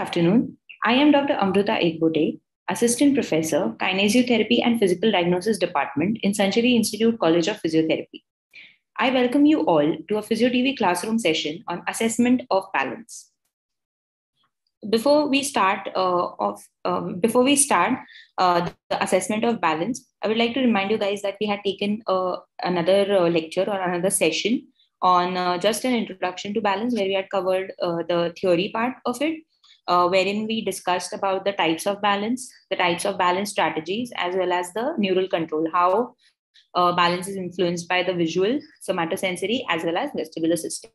afternoon. I am Dr. Amruta Ekbote, Assistant Professor, Kinesiotherapy and Physical Diagnosis Department in Sancheti Institute College of Physiotherapy. I welcome you all to a Physio TV classroom session on assessment of balance. Before we start uh, of um, before we start uh, the assessment of balance, I would like to remind you guys that we had taken uh, another uh, lecture or another session on uh, just an introduction to balance, where we had covered uh, the theory part of it, uh, wherein we discussed about the types of balance, the types of balance strategies, as well as the neural control, how uh, balance is influenced by the visual, somatosensory, as well as vestibular system.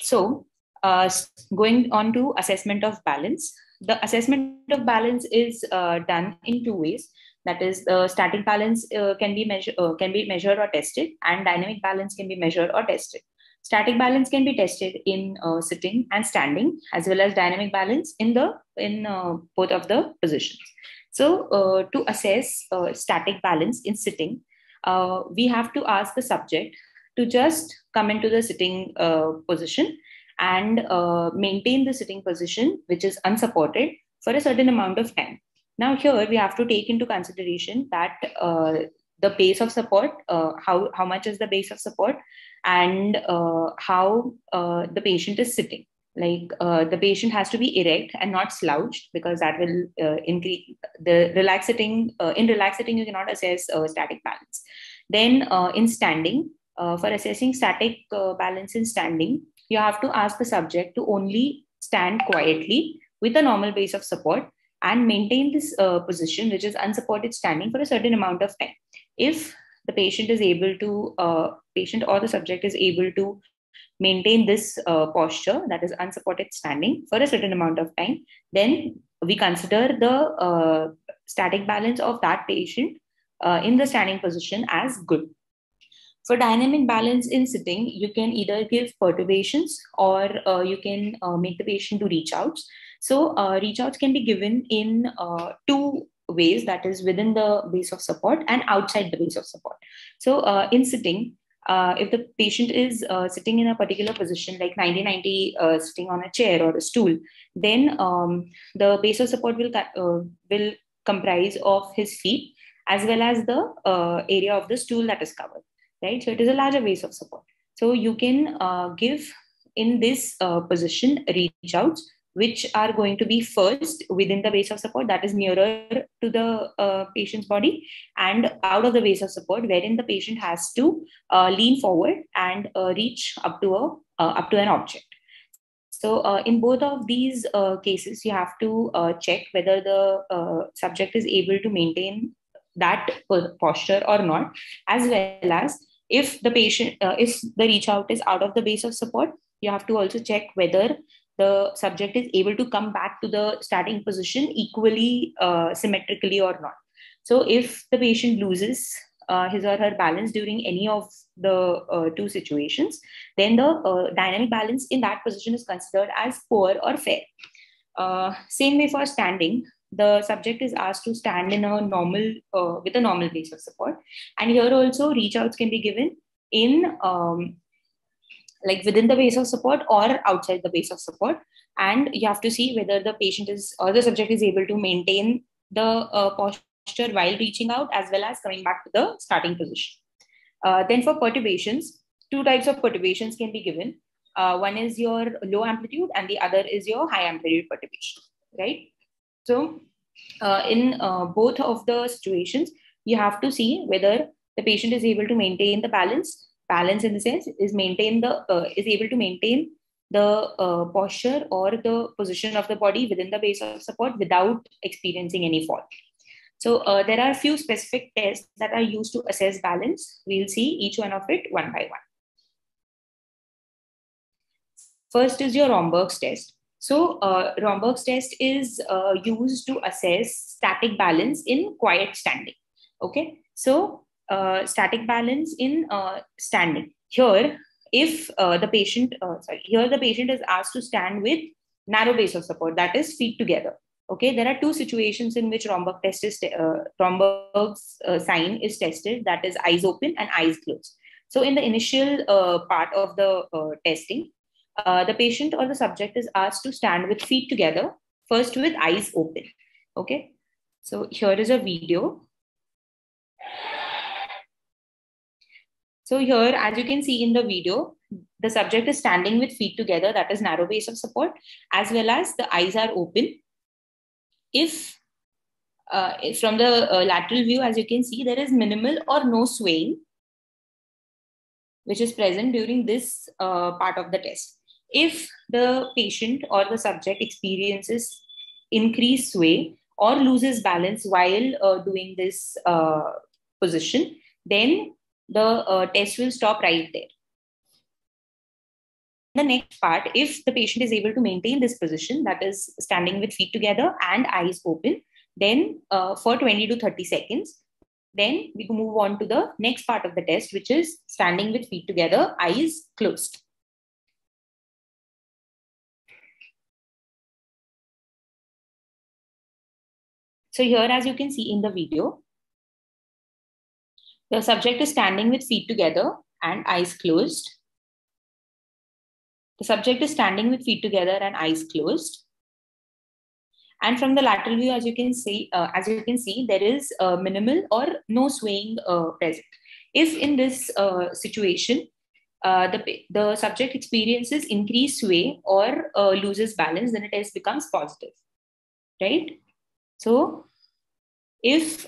So, uh, going on to assessment of balance, the assessment of balance is uh, done in two ways. That is, the static balance uh, can be measured, uh, can be measured or tested, and dynamic balance can be measured or tested. Static balance can be tested in uh, sitting and standing, as well as dynamic balance in the in uh, both of the positions. So, uh, to assess uh, static balance in sitting, uh, we have to ask the subject to just come into the sitting uh, position and maintain the sitting position, which is unsupported, for a certain amount of time. Now, here we have to take into consideration that the base of support, how how much is the base of support, and uh, how uh, the patient is sitting. Like uh, the patient has to be erect and not slouched because that will uh, increase the relaxed sitting. Uh, in relaxed sitting, you cannot assess uh, static balance. Then in standing, for assessing static balance in standing, you have to ask the subject to only stand quietly with a normal base of support and maintain this position, which is unsupported standing, for a certain amount of time. If the patient is able to uh, patient or the subject is able to maintain this uh, posture that is unsupported standing for a certain amount of time then we consider the uh, static balance of that patient uh, in the standing position as good. For dynamic balance in sitting you can either give perturbations or uh, you can uh, make the patient do reach outs. So reach outs can be given in two ways that is within the base of support and outside the base of support. So uh, in sitting uh, if the patient is uh, sitting in a particular position like 90 uh, sitting on a chair or a stool then um, the base of support will uh, will comprise of his feet as well as the uh, area of the stool that is covered right? So it is a larger base of support. So you can give in this position reach outs which are going to be first within the base of support that is nearer to the uh, patient's body and out of the base of support wherein the patient has to uh, lean forward and uh, reach up to a uh, up to an object. So uh, in both of these uh, cases you have to check whether the subject is able to maintain that posture or not as well as if the patient if the reach out is out of the base of support you have to also check whether the subject is able to come back to the starting position equally uh, symmetrically or not. So, if the patient loses uh, his or her balance during any of the uh, two situations, then the uh, dynamic balance in that position is considered as poor or fair. Uh, same way for standing, the subject is asked to stand in a normal uh, with a normal base of support, and here also reach outs can be given in um, like within the base of support or outside the base of support. And you have to see whether the patient is or the subject is able to maintain the uh, posture while reaching out as well as coming back to the starting position. Uh, then for perturbations two types of perturbations can be given. Uh, one is your low amplitude and the other is your high amplitude perturbation right? So uh, in uh, both of the situations you have to see whether the patient is able to maintain the balance balance in the sense is maintain the uh, is able to maintain the uh, posture or the position of the body within the base of support without experiencing any fall. So uh, there are a few specific tests that are used to assess balance. We'll see each one of it one by one. First is your romberg's test. So uh, romberg's test is uh, used to assess static balance in quiet standing. Okay? So uh, static balance in uh, standing. Here, if uh, the patient, uh, sorry, here the patient is asked to stand with narrow base of support, that is feet together. Okay, there are two situations in which Romberg test is uh, Romberg's uh, sign is tested, that is eyes open and eyes closed. So, in the initial part of the testing, the patient or the subject is asked to stand with feet together first with eyes open. Okay, so here is a video. So here, as you can see in the video, the subject is standing with feet together, that is narrow base of support, as well as the eyes are open. If uh, from the uh, lateral view, as you can see, there is minimal or no swaying, which is present during this uh, part of the test. If the patient or the subject experiences increased sway or loses balance while uh, doing this uh, position, then the uh, test will stop right there. The next part, if the patient is able to maintain this position, that is standing with feet together and eyes open, then uh, for 20 to 30 seconds, then we move on to the next part of the test, which is standing with feet together, eyes closed. So here, as you can see in the video, the subject is standing with feet together and eyes closed. The subject is standing with feet together and eyes closed. And from the lateral view, as you can see, uh, as you can see, there is uh, minimal or no swaying uh, present. If in this uh, situation, uh, the, the subject experiences increased sway or uh, loses balance, then the test becomes positive, right? So, if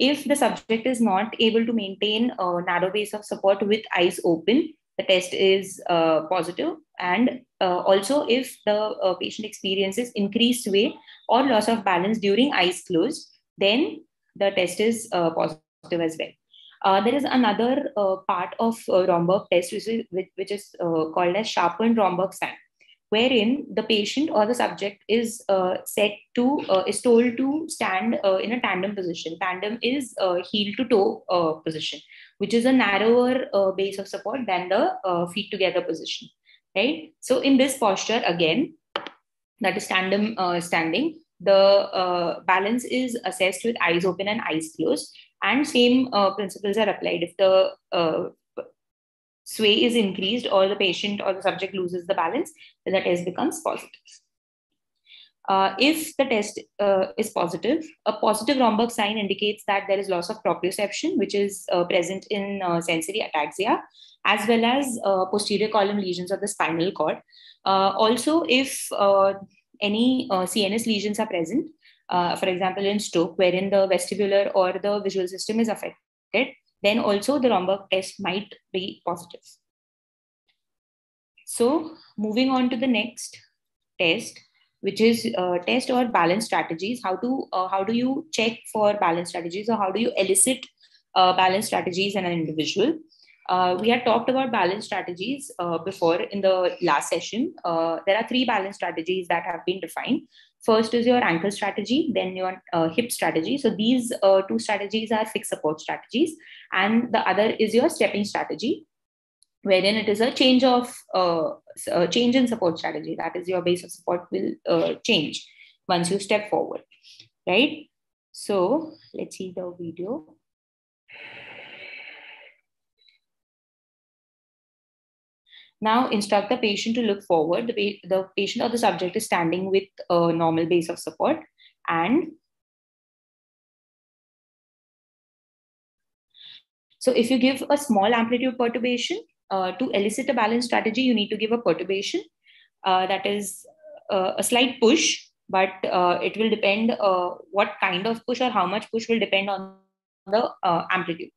if the subject is not able to maintain a narrow base of support with eyes open, the test is uh, positive. And uh, also, if the uh, patient experiences increased sway or loss of balance during eyes closed, then the test is uh, positive as well. Uh, there is another uh, part of Romberg test, which is, which is called as sharpened Romberg sign wherein the patient or the subject is uh, set to uh, is told to stand uh, in a tandem position tandem is heel to toe position which is a narrower uh, base of support than the uh, feet together position, right? So in this posture, again, that is tandem uh, standing, the uh, balance is assessed with eyes open and eyes closed, and same uh, principles are applied. If the uh, sway is increased or the patient or the subject loses the balance, then the test becomes positive. Uh, if the test uh, is positive, a positive Romberg sign indicates that there is loss of proprioception, which is uh, present in uh, sensory ataxia, as well as uh, posterior column lesions of the spinal cord. Uh, also, if any CNS lesions are present, for example, in stroke, wherein the vestibular or the visual system is affected, then also the Romberg test might be positive. So, moving on to the next test, which is uh, test or balance strategies. How to uh, how do you check for balance strategies or how do you elicit uh, balance strategies in an individual? Uh, we had talked about balance strategies uh, before in the last session. Uh, there are three balance strategies that have been defined first is your ankle strategy then your hip strategy. So these two strategies are fixed support strategies and the other is your stepping strategy wherein it is a change of uh, a change in support strategy. That is your base of support will uh, change once you step forward right? So let's see the video now instruct the patient to look forward the, the patient or the subject is standing with a normal base of support and so if you give a small amplitude perturbation uh, to elicit a balance strategy, you need to give a perturbation uh, that is uh, a slight push, but uh, it will depend uh, what kind of push or how much push will depend on the amplitude.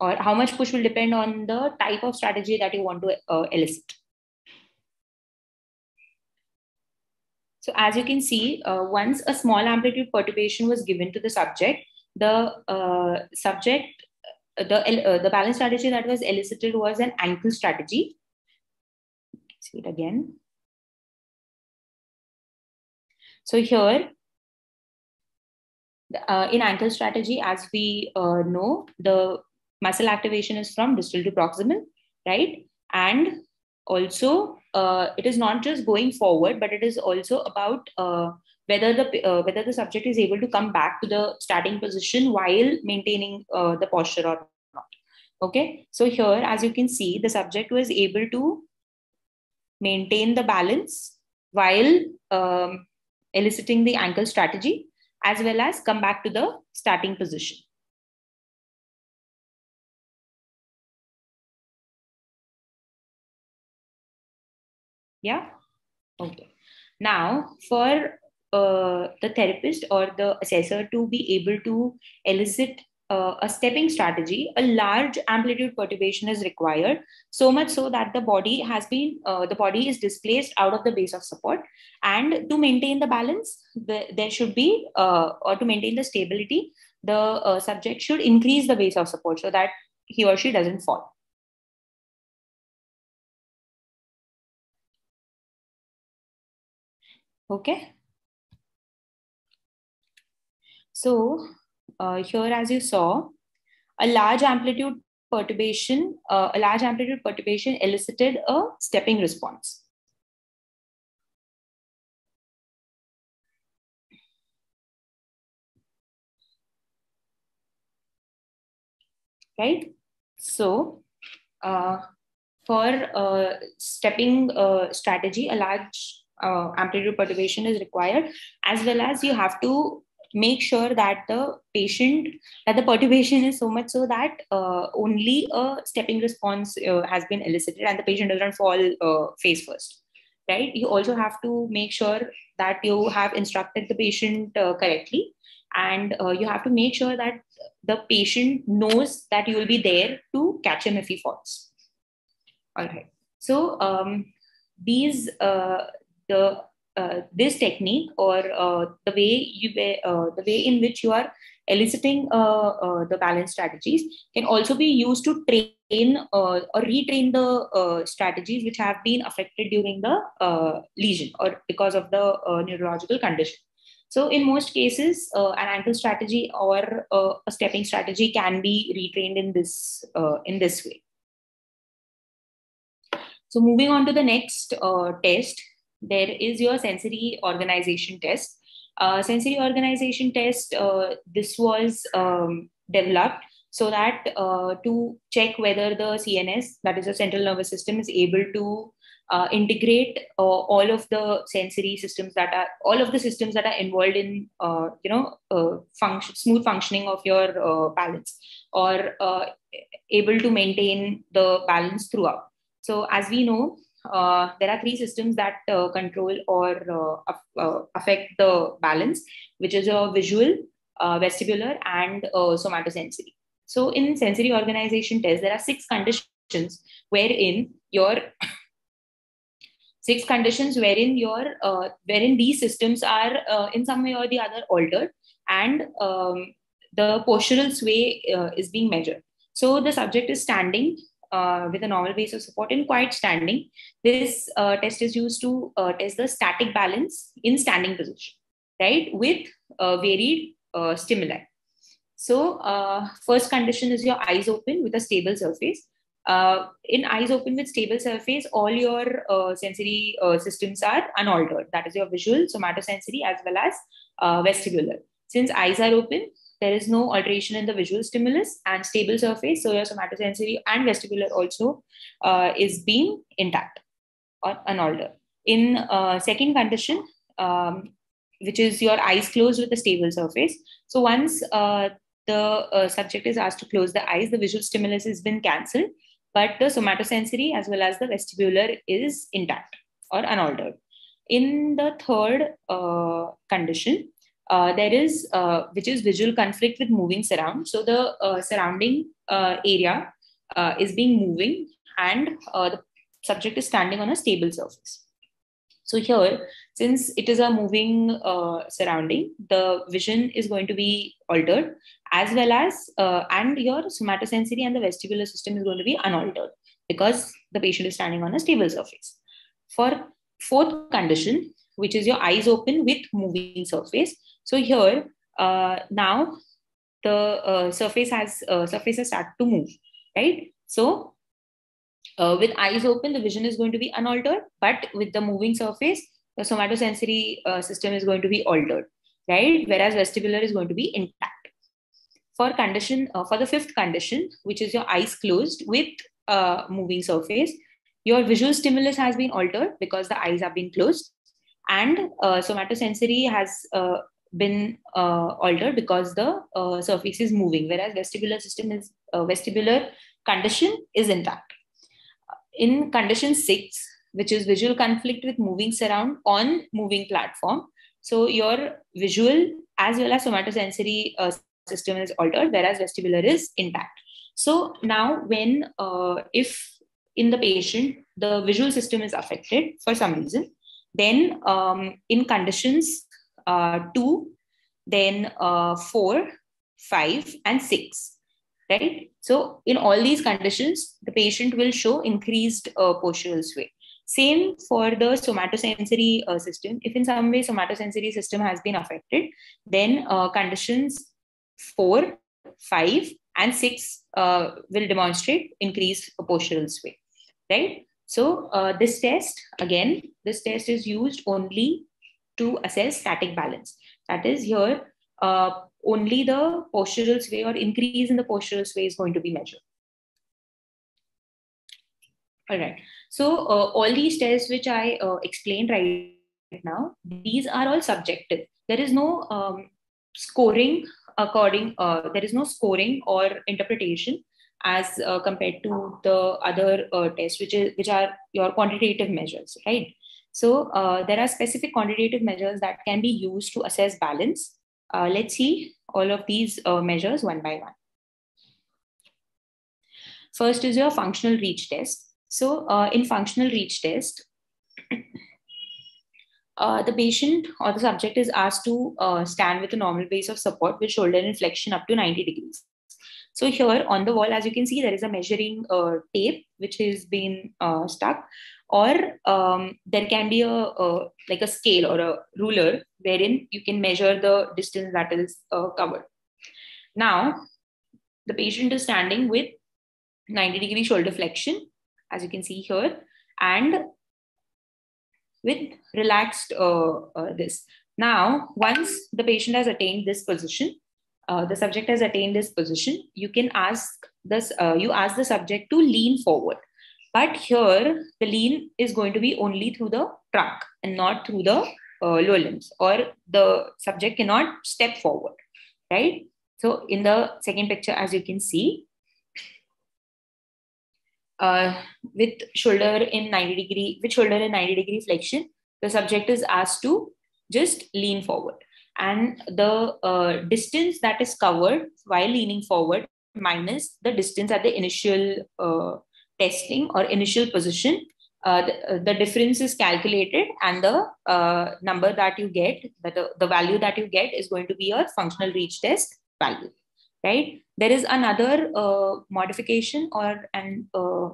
Or how much push will depend on the type of strategy that you want to elicit. So as you can see, once a small amplitude perturbation was given to the subject, the subject the uh, the balance strategy that was elicited was an ankle strategy. See it again. So here, uh, in ankle strategy, as we uh, know, the muscle activation is from distal to proximal, right? And also, uh, it is not just going forward, but it is also about uh, whether the uh, whether the subject is able to come back to the starting position while maintaining uh, the posture or not okay so here as you can see the subject was able to maintain the balance while um, eliciting the ankle strategy, as well as come back to the starting position. Yeah. Okay. Now, for uh, the therapist or the assessor to be able to elicit uh, a stepping strategy, a large amplitude perturbation is required. So much so that the body has been, uh, the body is displaced out of the base of support. And to maintain the balance, the, there should be, uh, or to maintain the stability, the uh, subject should increase the base of support so that he or she doesn't fall. Okay. So uh, here, as you saw, a large amplitude perturbation, uh, a large amplitude perturbation elicited a stepping response. Right? So, uh, for uh, stepping uh, strategy, a large uh, amplitude perturbation is required as well as you have to make sure that the patient that the perturbation is so much so that uh, only a stepping response uh, has been elicited and the patient doesn't fall uh, face first right? You also have to make sure that you have instructed the patient uh, correctly and uh, you have to make sure that the patient knows that you will be there to catch him if he falls. All right. So um, these uh, the uh, this technique or uh, the way you uh, the way in which you are eliciting uh, uh, the balance strategies can also be used to train uh, or retrain the strategies which have been affected during the lesion or because of the neurological condition. So in most cases an ankle strategy or a stepping strategy can be retrained in this in this way. So moving on to the next test there is your sensory organization test. Uh, sensory organization test, uh, this was um, developed so that uh, to check whether the CNS, that is the central nervous system, is able to uh, integrate uh, all of the sensory systems that are all of the systems that are involved in uh, you know function smooth functioning of your balance or able to maintain the balance throughout. So as we know, uh, there are three systems that uh, control or uh, uh affect the balance, which is a visual, uh, vestibular, and somatosensory. So, in sensory organization test, there are six conditions wherein your six conditions wherein your wherein these systems are in some way or the other altered, and um, the postural sway is being measured. So, the subject is standing uh, with a normal base of support in quiet standing. This uh, test is used to uh, test the static balance in standing position, right, with uh, varied uh, stimuli. So, uh, first condition is your eyes open with a stable surface. in eyes open with stable surface, all your sensory systems are unaltered. That is your visual, somatosensory, as well as vestibular. Since eyes are open, there is no alteration in the visual stimulus and stable surface. So your somatosensory and vestibular also uh, is being intact or unaltered. In uh, second condition, um, which is your eyes closed with a stable surface. So once uh, the uh, subject is asked to close the eyes, the visual stimulus has been cancelled, but the somatosensory as well as the vestibular is intact or unaltered. In the third uh, condition, uh, there is uh, which is visual conflict with moving surround. So the uh, surrounding uh, area uh, is being moving and the subject is standing on a stable surface. So here since it is a moving surrounding the vision is going to be altered as well as and your somatosensory and the vestibular system is going to be unaltered because the patient is standing on a stable surface. For fourth condition which is your eyes open with moving surface so here uh, now the uh, surface has uh, surface has started to move, right? So uh, with eyes open, the vision is going to be unaltered, but with the moving surface, the somatosensory uh, system is going to be altered, right? Whereas vestibular is going to be intact. For condition uh, for the fifth condition, which is your eyes closed with moving surface, your visual stimulus has been altered because the eyes have been closed and uh, somatosensory has been uh, altered because the uh, surface is moving, whereas vestibular system is uh, vestibular condition is intact. In condition six, which is visual conflict with moving surround on moving platform, so your visual as well as somatosensory uh, system is altered, whereas vestibular is intact. So now, when uh, if in the patient the visual system is affected for some reason, then um, in conditions uh, two, then uh, four, five, and six, right? So in all these conditions, the patient will show increased uh, postural sway. Same for the somatosensory uh, system. If in some way somatosensory system has been affected, then uh, conditions four, five, and six uh, will demonstrate increased postural sway, right? So uh, this test, again, this test is used only to assess static balance. That is here, uh, only the postural sway or increase in the postural sway is going to be measured. All right. So uh, all these tests which I uh, explained right now, these are all subjective. There is no um, scoring according, uh, there is no scoring or interpretation as uh, compared to the other uh, tests, which is which are your quantitative measures, right? So uh, there are specific quantitative measures that can be used to assess balance. Uh, let's see all of these uh, measures one by one. First is your functional reach test. So uh, in functional reach test, uh, the patient or the subject is asked to uh, stand with a normal base of support with shoulder in flexion up to 90 degrees. So here on the wall, as you can see, there is a measuring tape which being uh, stuck, or um, there can be a, a, like a scale or a ruler wherein you can measure the distance that is uh, covered. Now, the patient is standing with 90 degree shoulder flexion, as you can see here, and with relaxed uh, uh, this. Now, once the patient has attained this position, uh, the subject has attained this position, you can ask this, uh, you ask the subject to lean forward. But here, the lean is going to be only through the trunk and not through the uh, lower limbs, or the subject cannot step forward, right? So in the second picture, as you can see, uh, with shoulder in 90 degree, with shoulder in 90 degree flexion, the subject is asked to just lean forward and the uh, distance that is covered while leaning forward minus the distance at the initial uh, testing or initial position uh, the, uh, the, difference is calculated and the uh, number that you get the, the value that you get is going to be your functional reach test value right? There is another uh, modification or and uh,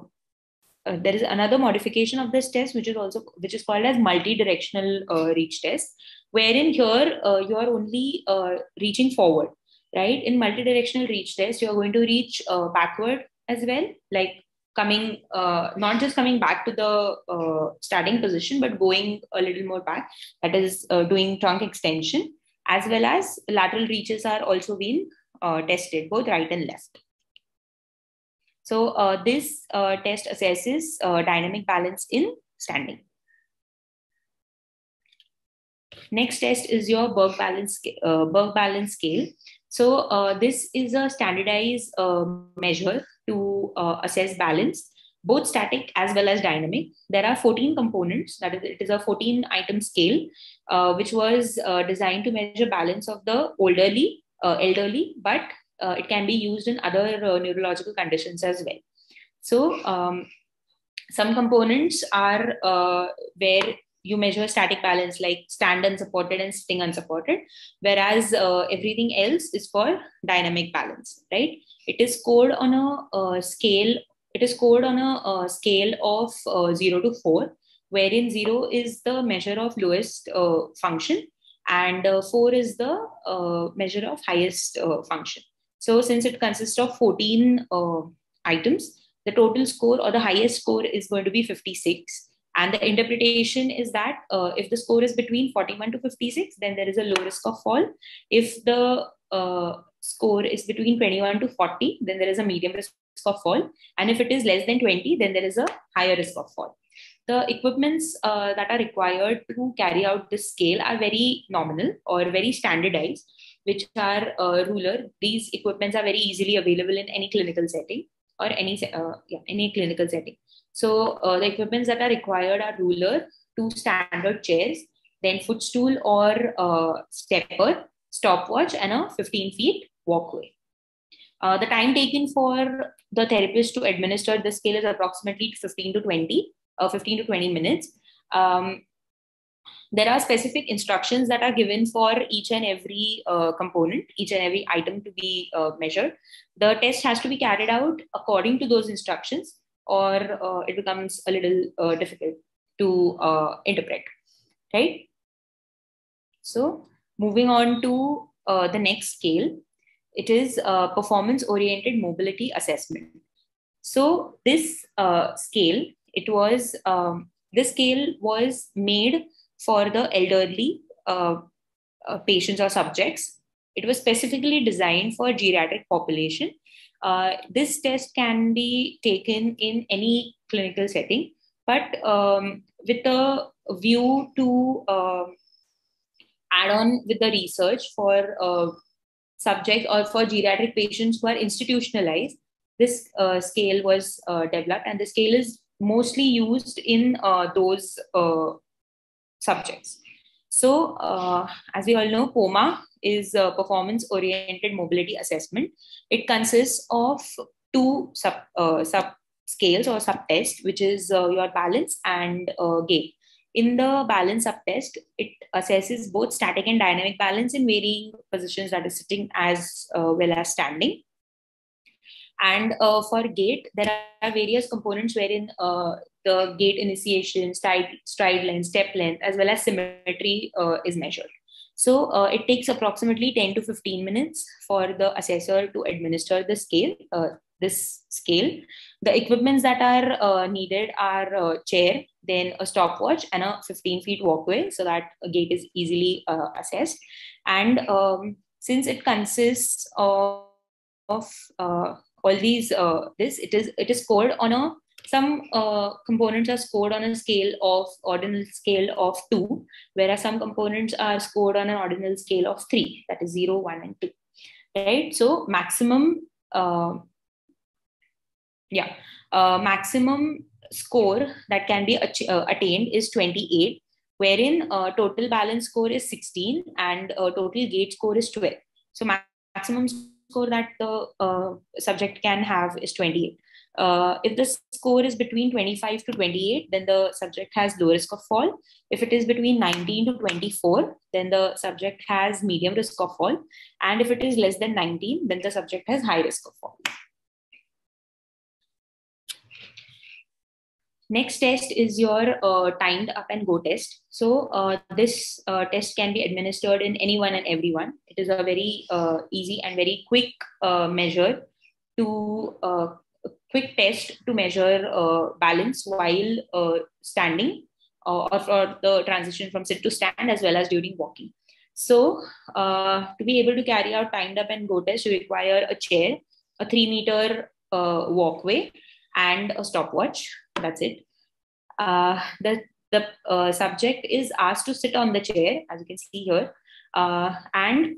there is another modification of this test which is also which is called as multi-directional uh, reach test wherein here uh, you are only uh, reaching forward right? In multi-directional reach test you are going to reach uh, backward as well like coming uh, not just coming back to the starting position but going a little more back that is doing trunk extension as well as lateral reaches are also being tested both right and left so uh, this uh, test assesses uh, dynamic balance in standing. Next test is your Berg balance, uh, Berg balance scale. So uh, this is a standardized uh, measure to assess balance, both static as well as dynamic. There are 14 components. That is, it is a 14 item scale, which was designed to measure balance of the elderly, elderly, but uh, it can be used in other uh, neurological conditions as well. So um, some components are uh, where you measure static balance like stand unsupported and sitting unsupported, whereas uh, everything else is for dynamic balance, right? It is scored on a, a scale. It is scored on a, a scale of uh, zero to four, wherein zero is the measure of lowest uh, function and four is the measure of highest function. So since it consists of 14 uh, items, the total score or the highest score is going to be 56. And the interpretation is that uh, if the score is between 41 to 56, then there is a low risk of fall. If the uh, score is between 21 to 40, then there is a medium risk of fall. And if it is less than 20, then there is a higher risk of fall. the equipments uh, that are required to carry out this scale are very nominal or very standardized, which are uh, ruler. These equipments are very easily available in any clinical setting or any uh, yeah, any clinical setting. So uh, the equipments that are required are ruler, two standard chairs, then footstool or uh, stepper, stopwatch, and a 15 feet walkway. Uh, the time taken for the therapist to administer the scale is approximately 15 to 20, uh, 15 to 20 minutes. Um, there are specific instructions that are given for each and every uh, component, each and every item to be uh, measured. The test has to be carried out according to those instructions, or uh, it becomes a little uh, difficult to interpret, right? So, moving on to the next scale, it is a performance oriented mobility assessment. So, this scale, it was um, this scale was made for the elderly uh, uh, patients or subjects. It was specifically designed for geriatric population. Uh, this test can be taken in any clinical setting, but um, with a view to uh, add on with the research for uh, subjects or for geriatric patients who are institutionalized, this uh, scale was developed, and the scale is mostly used in those subjects. So, uh, as we all know, POMA is a performance oriented mobility assessment. It consists of two sub, uh, sub scales or sub tests, which is uh, your balance and uh, gait. In the balance sub test, it assesses both static and dynamic balance in varying positions, that is sitting as uh, well as standing. And uh, for gait, there are various components wherein uh, the gait initiation, stride, stride length, step length, as well as symmetry uh, is measured. So uh, it takes approximately 10 to 15 minutes for the assessor to administer the scale, uh, this scale. The equipments that are uh, needed are a chair, then a stopwatch, and a 15 feet walkway so that a gait is easily uh, assessed. And um, since it consists of, of uh, all these, this it is it is scored on a some uh, components are scored on a scale of ordinal scale of 2 whereas some components are scored on an ordinal scale of 3 that is 0 1 and 2 right so maximum uh, yeah uh, maximum score that can be ach- uh, attained is 28 wherein uh, total balance score is 16 and uh, total gait score is 12 so maximum score that the subject can have is 28 uh, if the score is between 25 to 28, then the subject has low risk of fall. If it is between 19 to 24, then the subject has medium risk of fall. And if it is less than 19, then the subject has high risk of fall. Next test is your uh, timed up and go test. So uh, this uh, test can be administered in anyone and everyone. It is a very uh, easy and very quick uh, measure to uh, quick test to measure balance while standing or for the transition from sit to stand as well as during walking. So, to be able to carry out timed up and go test, you require a chair, a three meter walkway, and a stopwatch. That's it. Uh, the the subject is asked to sit on the chair, as you can see here, and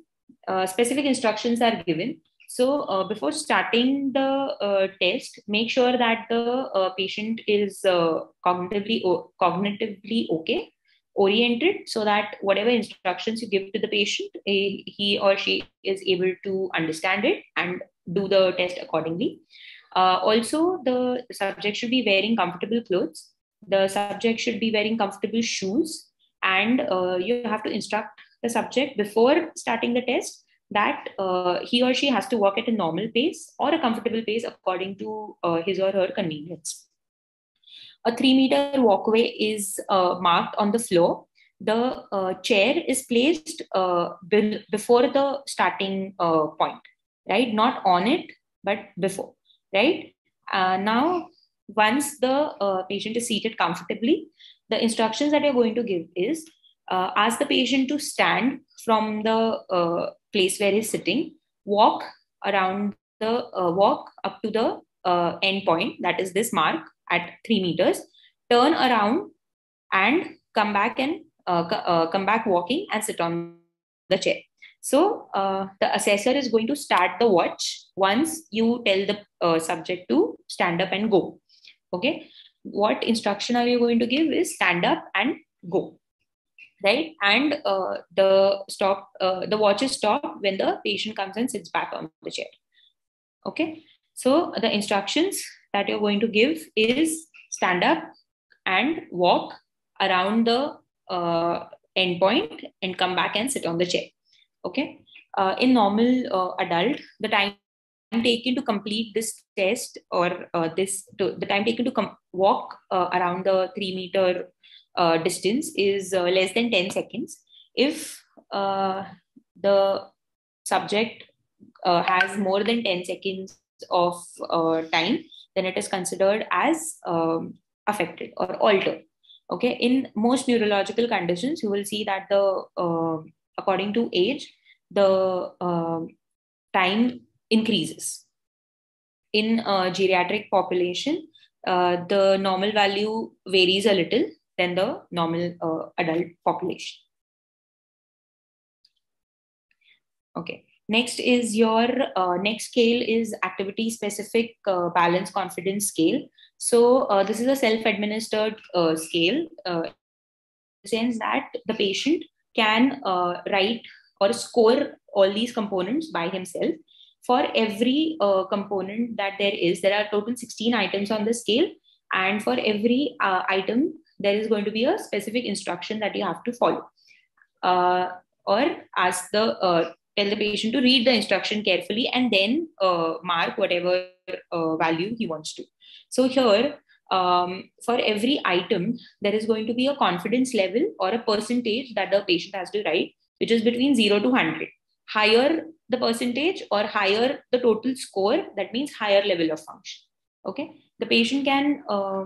specific instructions are given so uh, before starting the uh, test, make sure that the uh, patient is uh, cognitively cognitively okay, oriented, so that whatever instructions you give to the patient, he or she is able to understand it and do the test accordingly. Uh, also, the subject should be wearing comfortable clothes. The subject should be wearing comfortable shoes, and uh, you have to instruct the subject before starting the test that uh, he or she has to walk at a normal pace or a comfortable pace according to uh, his or her convenience. A three meter walkway is uh, marked on the floor. The uh, chair is placed be- before the starting point, right? Not on it, but before, right? now, once the patient is seated comfortably, the instructions that you're going to give is ask the patient to stand from the place where he's sitting, walk around the uh, walk up to the uh, end point, that is this mark at three meters, turn around and come back and uh, uh, come back walking and sit on the chair. So uh, the assessor is going to start the watch once you tell the uh, subject to stand up and go. Okay. What instruction are you going to give is stand up and go. Right. And uh, the stop, uh, the watch is stopped when the patient comes and sits back on the chair. Okay. So the instructions that you're going to give is stand up and walk around the uh, endpoint and come back and sit on the chair. Okay. Uh, in normal uh, adult, the time taken to complete this test or uh, this to, the time taken to com- walk uh, around the three meter uh, distance is uh, less than 10 seconds. If the subject has more than 10 seconds of time then it is considered as um, affected or altered. Okay? In most neurological conditions you will see that the uh, according to age the uh, time increases. In a geriatric population uh, the normal value varies a little than the normal uh, adult population. Okay. Next is your uh, next scale is activity specific uh, balance confidence scale. So uh, this is a self-administered uh, scale, uh, sense that the patient can uh, write or score all these components by himself. For every uh, component that there is, there are total 16 items on the scale, and for every uh, item, there is going to be a specific instruction that you have to follow. or ask the tell the patient to read the instruction carefully and then mark whatever value he wants to. So here, um, for every item, there is going to be a confidence level or a percentage that the patient has to write, which is between 0 to 100. Higher the percentage or higher the total score, that means higher level of function. Okay. The patient can uh,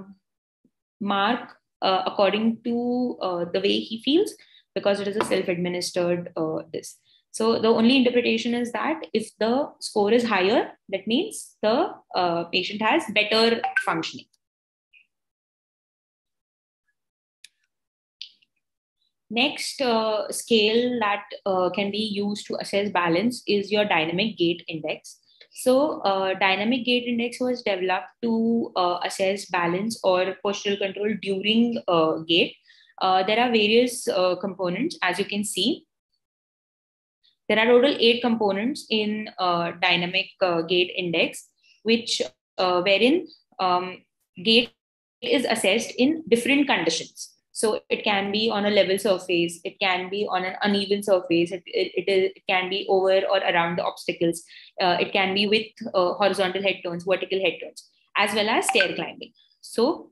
mark uh, according to uh, the way he feels because it is a self-administered uh, this. So the only interpretation is that if the score is higher, that means the uh, patient has better functioning. Next uh, scale that uh, can be used to assess balance is your dynamic gait index. So, uh, dynamic gait index was developed to uh, assess balance or postural control during uh, gait. Uh, there are various components, as you can see. There are total eight components in dynamic gait index, which wherein um, gait is assessed in different conditions. So it can be on a level surface, it can be on an uneven surface, it, it, it can be over or around the obstacles, uh, it can be with uh, horizontal head turns, vertical head turns, as well as stair climbing. So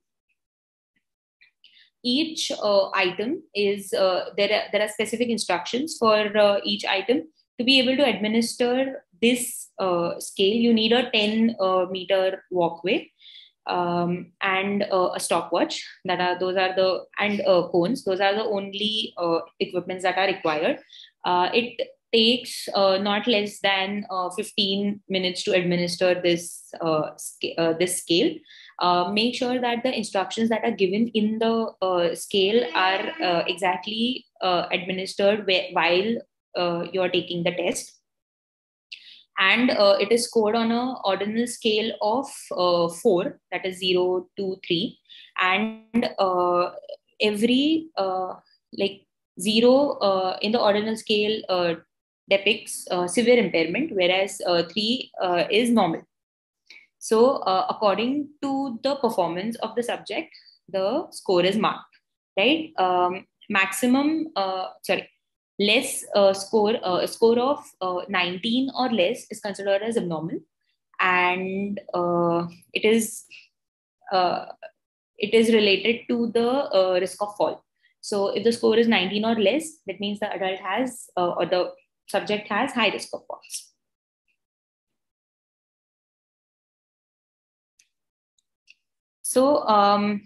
each uh, item is uh, there are, there are specific instructions for uh, each item. To be able to administer this uh, scale you need a 10 uh, meter walkway um, and uh, a stopwatch. That are those are the and cones. Those are the only equipments that are required. It takes uh, not less than uh, 15 minutes to administer this uh, this scale. Uh, make sure that the instructions that are given in the uh, scale are uh, exactly uh, administered while uh, you are taking the test and uh, it is scored on a ordinal scale of 4 that is 0 to 3 and every like 0 in the ordinal scale depicts severe impairment whereas 3 is normal so, uh, according to the performance of the subject, the score is marked, right? Um, maximum, uh, sorry, less uh, score, uh, a score of uh, 19 or less is considered as abnormal, and uh, it is it is related to the risk of fall. So, if the score is 19 or less, that means the adult has or the subject has high risk of falls. So um,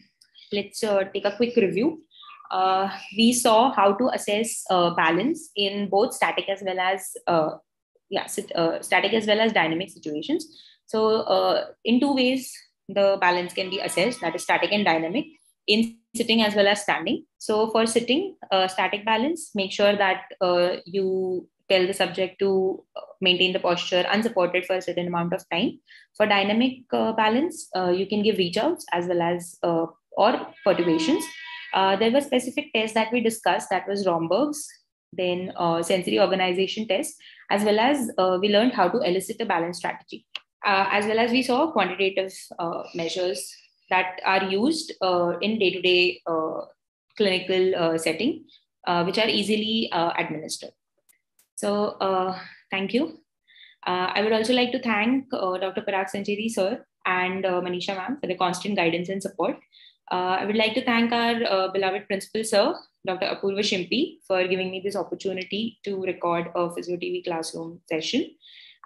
let's uh, take a quick review. Uh, we saw how to assess uh, balance in both static as well as uh, yeah uh, static as well as dynamic situations. So uh, in two ways the balance can be assessed that is static and dynamic. in sitting as well as standing. So for sitting, uh, static balance, make sure that you tell the subject to maintain the posture unsupported for a certain amount of time. For dynamic balance, you can give reach outs as well as or perturbations. Uh, there were specific tests that we discussed that was Romberg's, then uh, sensory organization test, as well as uh, we learned how to elicit a balance strategy. as well as we saw quantitative measures that are used uh, in day-to-day uh, clinical uh, setting, which are easily administered. So thank you. I would also like to thank Dr. Parag Sancheti sir and Manisha ma'am for the constant guidance and support. I would like to thank our beloved principal sir, Dr. Apurva Shimpi, for giving me this opportunity to record a Physio TV classroom session.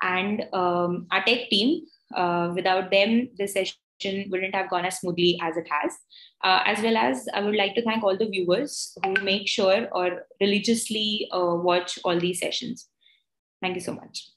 And um, our tech team, uh, without them, this session wouldn't have gone as smoothly as it has. Uh, as well as I would like to thank all the viewers who make sure or religiously uh, watch all these sessions. Thank you so much.